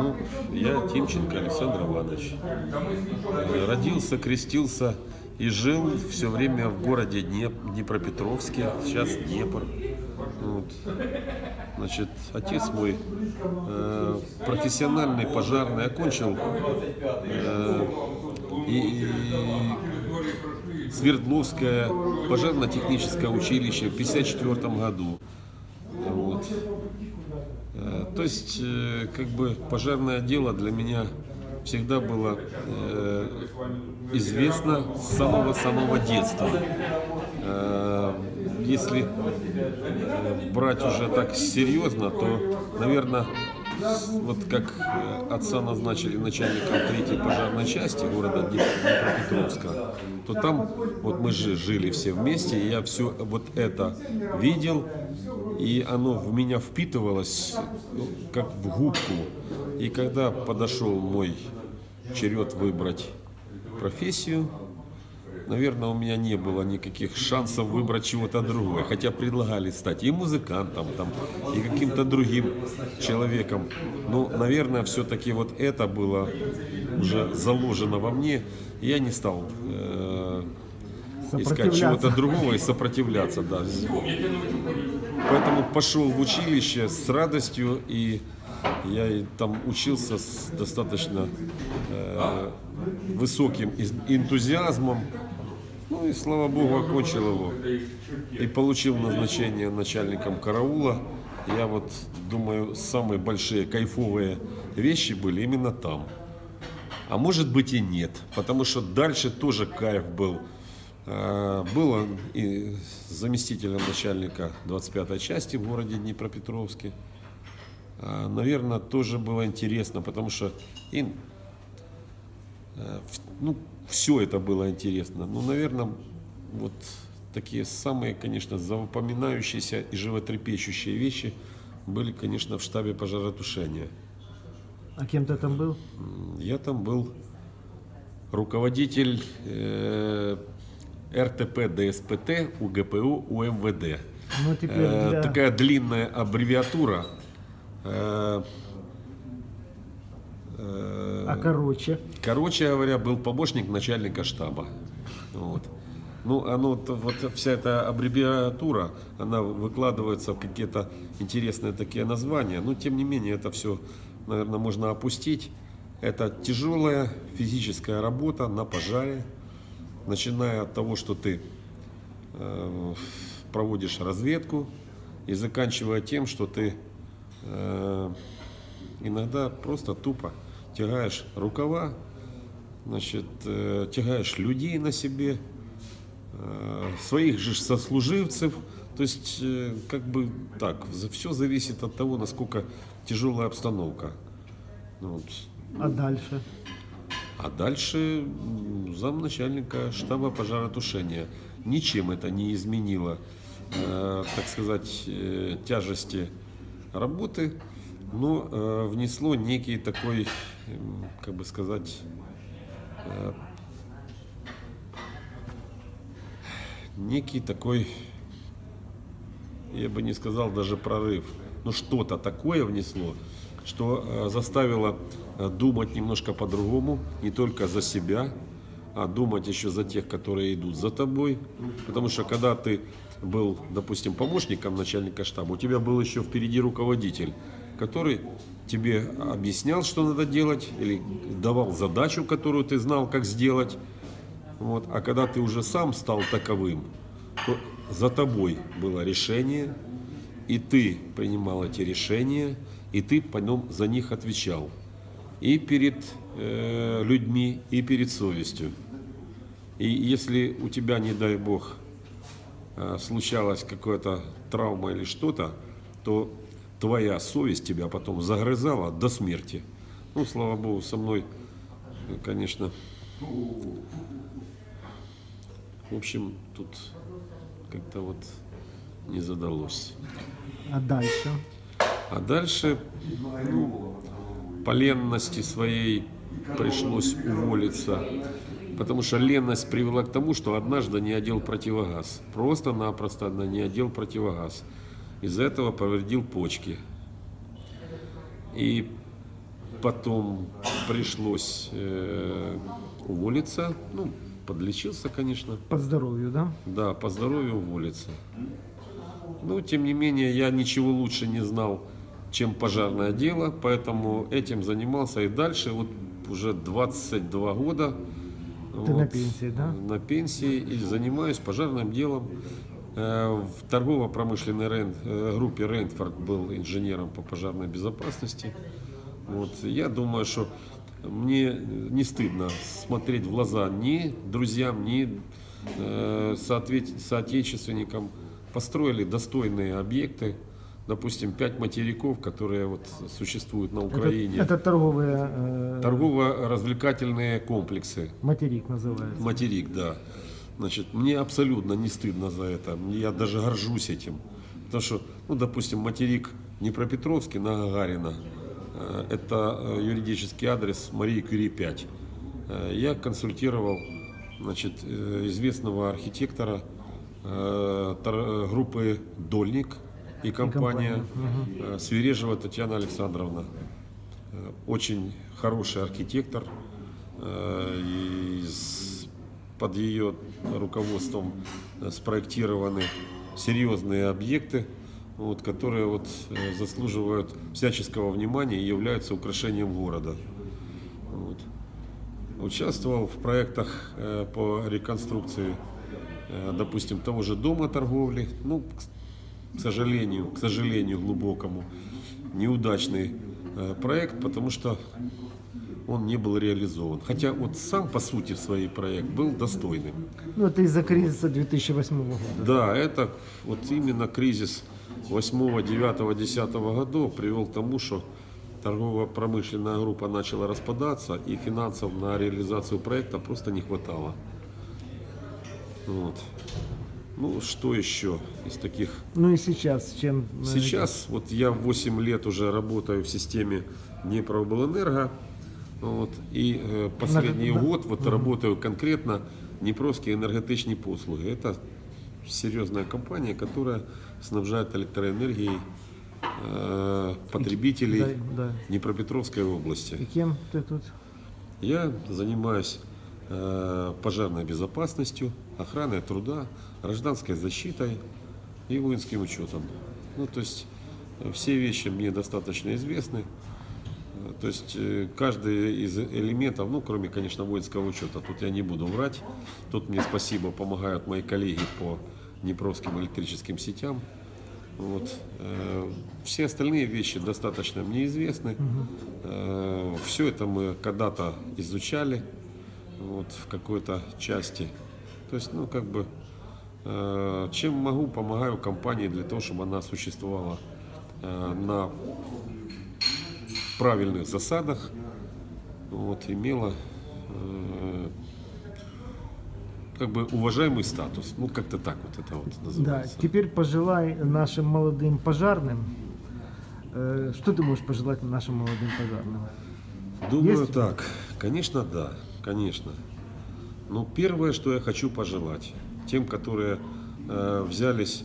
Ну, я Тимченко Александр Иванович. Родился, крестился и жил все время в городе Днеп- Днепропетровске, сейчас Днепр. Вот. Значит, отец мой э, профессиональный пожарный окончил э, и, и Свердловское пожарно-техническое училище в 1954 году. Вот. Э, То есть, э, как бы пожарное дело для меня всегда было э, известно с самого-самого детства. Если брать уже так серьезно, то, наверное, вот как э, отца назначили начальником третьей пожарной части города Днеп- Днепропетровска, то там вот мы же жили все вместе, и я все вот это видел, и оно в меня впитывалось ну, как в губку. И когда подошел мой черед выбрать профессию, наверное, у меня не было никаких шансов выбрать чего-то другое. Хотя предлагали стать и музыкантом, там, и каким-то другим человеком. Но, наверное, все-таки вот это было уже заложено во мне. И я не стал э, искать чего-то другого и сопротивляться. Да. Поэтому пошел в училище с радостью и я и там учился с достаточно э, высоким энтузиазмом. Ну и слава богу, окончил его. И получил назначение начальником караула. Я вот думаю, самые большие кайфовые вещи были именно там. А может быть и нет, потому что дальше тоже кайф был. Э, Было и заместителем начальника 25-й части в городе Днепропетровске. А, Наверное, тоже было интересно, потому что им, э, ну, все это было интересно. Ну, наверное, вот такие самые, конечно, запоминающиеся и животрепещущие вещи были, конечно, в штабе пожаротушения. А кем ты там был? Я там был руководитель э, РТП ДСПТ УГПУ УМВД. Ну, теперь Э. Такая длинная аббревиатура. Э, э, А короче? Короче говоря, был помощник начальника штаба. Вот. Ну, оно, вот вся эта аббревиатура, она выкладывается в какие-то интересные такие названия. Но, тем не менее, это все, наверное, можно опустить. Это тяжелая физическая работа на пожаре, начиная от того, что ты э, проводишь разведку и заканчивая тем, что ты э, иногда просто тупо тягаешь рукава, значит, э, тягаешь людей на себе, э, своих же сослуживцев. То есть, э, как бы так, все зависит от того, насколько тяжелая обстановка. Ну Вот. А дальше? А дальше замначальника штаба пожаротушения. Ничем это не изменило, так сказать, тяжести работы, но э, внесло некий такой, м, как бы сказать, э, некий такой, я бы не сказал даже прорыв, но что-то такое внесло, что э, заставило э, думать немножко по-другому, не только за себя, а думать еще за тех, которые идут за тобой. Потому что когда ты был, допустим, помощником начальника штаба, у тебя был еще впереди руководитель, который тебе объяснял, что надо делать, или давал задачу, которую ты знал, как сделать. Вот. А когда ты уже сам стал таковым, то за тобой было решение, и ты принимал эти решения, и ты потом за них отвечал. И перед э, людьми, и перед совестью. И если у тебя, не дай бог, э, случалась какая-то травма или что-то, то твоя совесть тебя потом загрызала до смерти. Ну, слава богу, со мной, конечно, в общем, тут как-то вот не задалось. А дальше? А дальше ну, по ленности своей пришлось уволиться. Потому что ленность привела к тому, что однажды не одел противогаз. Просто-напросто не одел противогаз. Из-за этого повредил почки. И потом пришлось э, уволиться. Ну, подлечился, конечно. По здоровью, да? Да, по здоровью уволиться. Но, тем не менее, я ничего лучше не знал, чем пожарное дело, поэтому этим занимался и дальше. Вот уже 22 года. Ты на пенсии, да? На пенсии и занимаюсь пожарным делом. Э, В торгово-промышленной Рен- э, группе Рейнфорд был инженером по пожарной безопасности. Вот. Я думаю, что мне не стыдно смотреть в глаза ни друзьям, ни э, соотечественникам. Построили достойные объекты, допустим, пять материков, которые вот существуют на Это, Украине. это торговые э, Торгово-развлекательные комплексы. материк называется. Материк, да. Значит, мне абсолютно не стыдно за это. Я даже горжусь этим. Потому что, ну, допустим, материк Днепропетровский на Гагарина. э, Это э, юридический адрес Марии Кюри 5. Э, Я консультировал значит, известного архитектора тор- группы «Дольник» и компания э, Свирежева Татьяна Александровна. Очень хороший архитектор. И под ее руководством э, спроектированы серьезные объекты, вот, которые вот, э, заслуживают всяческого внимания и являются украшением города. Вот. Участвовал в проектах э, по реконструкции, допустим, того же дома торговли. Ну, к сожалению, к сожалению глубокому, неудачный проект, потому что он не был реализован. Хотя вот сам по сути свой проект был достойным. Ну, это из-за кризиса 2008 года. Да, это вот именно кризис 8, 9, 10 годов привел к тому, что торгово-промышленная группа начала распадаться, и финансов на реализацию проекта просто не хватало. Вот. Ну, что еще из таких Ну и сейчас, чем... Сейчас вот я 8 лет уже работаю в системе Днепроблэнерго. Вот, и э, последний На- год вот работаю конкретно Днепровские энергетичні послуги. Это серьезная компания, которая снабжает электроэнергией э, потребителей Да, да. Днепропетровской области. И кем ты тут? Я занимаюсь э, пожарной безопасностью, охраной труда, гражданской защитой и воинским учетом. Ну, то есть э, все вещи мне достаточно известны. Э, То есть э, каждый из элементов, ну, кроме, конечно, воинского учета, тут я не буду врать. Тут мне спасибо помогают мои коллеги по Днепровским электрическим сетям. Вот. Э, Все остальные вещи достаточно мне известны. Все это мы когда-то изучали вот, в какой-то части. То есть, ну, как бы, э, чем могу, помогаю компании для того, чтобы она существовала э, на правильных засадах, вот, имела э, как бы уважаемый статус. Ну, как-то так вот это вот Да, называется. теперь пожелай нашим молодым пожарным. э, Что ты можешь пожелать нашим молодым пожарным? Думаю Есть? так. Конечно, да. Конечно. Но первое, что я хочу пожелать тем, которые э, взялись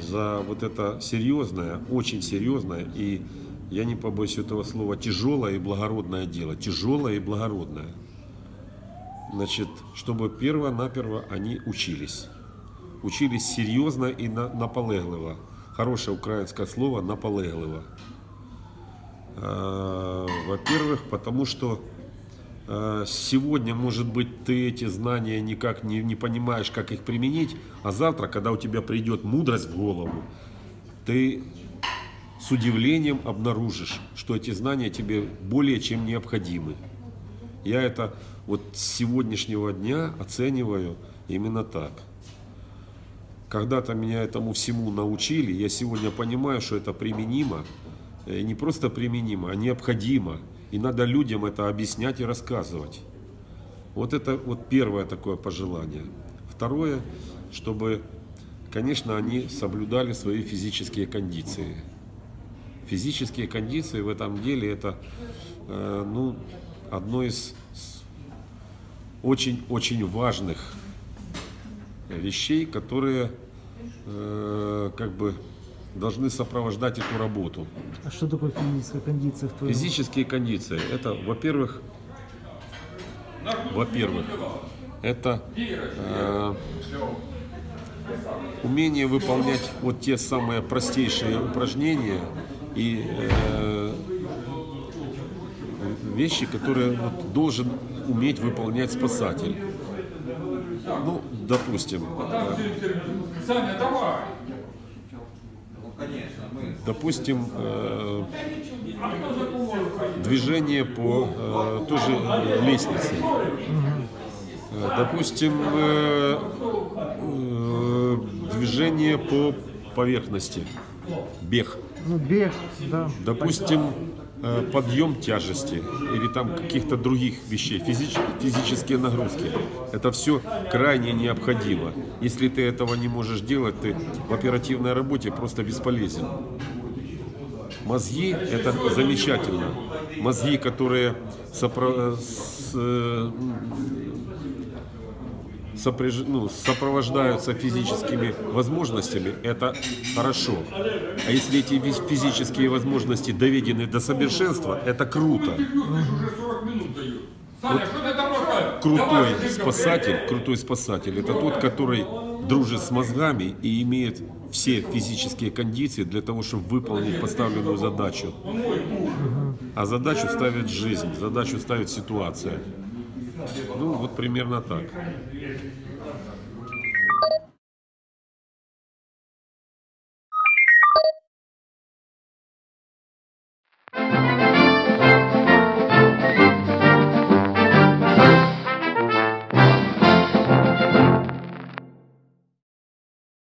за вот это серьезное, очень серьезное и, я не побоюсь этого слова, тяжелое и благородное дело. Тяжелое и благородное. Значит, чтобы перво-наперво они учились. Учились серьезно и на, наполегливо. Хорошее украинское слово наполегливо. Э, Во-первых, потому что э, сегодня, может быть, ты эти знания никак не, не понимаешь, как их применить, а завтра, когда у тебя придет мудрость в голову, ты с удивлением обнаружишь, что эти знания тебе более чем необходимы. Я это вот с сегодняшнего дня оцениваю именно так. Когда-то меня этому всему научили, я сегодня понимаю, что это применимо, э, не просто применимо, а необходимо. И надо людям это объяснять и рассказывать. Вот это вот первое такое пожелание. Второе, чтобы, конечно, они соблюдали свои физические кондиции. Физические кондиции в этом деле это э, ну, одно из очень-очень важных вещей, которые э, как бы должны сопровождать эту работу. А что такое физическая кондиция в твоем? Физические кондиции. Это, во-первых, во-первых, это э, умение выполнять вот те самые простейшие упражнения и э, вещи, которые вот должен уметь выполнять спасатель. Ну, допустим, давай! допустим, э, движение по э, тоже лестнице. Э, Допустим, э, э, движение по поверхности, бег. Ну, бег, да. Допустим, э, подъем тяжести или там каких-то других вещей, физич- физические нагрузки. Это все крайне необходимо. Если ты этого не можешь делать, ты в оперативной работе просто бесполезен. Мозги – это замечательно. Мозги, которые сопро- с- э, сопряж- ну, сопровождаются физическими возможностями, это хорошо. А если эти физ- физические возможности доведены до совершенства, это круто. Уже 40 минут дают. Саня, что ты там рассказываешь? Крутой спасатель, крутой спасатель, это тот, который дружит с мозгами и имеет все физические кондиции для того, чтобы выполнить поставленную задачу. А задачу ставит жизнь, задачу ставит ситуация. Ну, вот примерно так.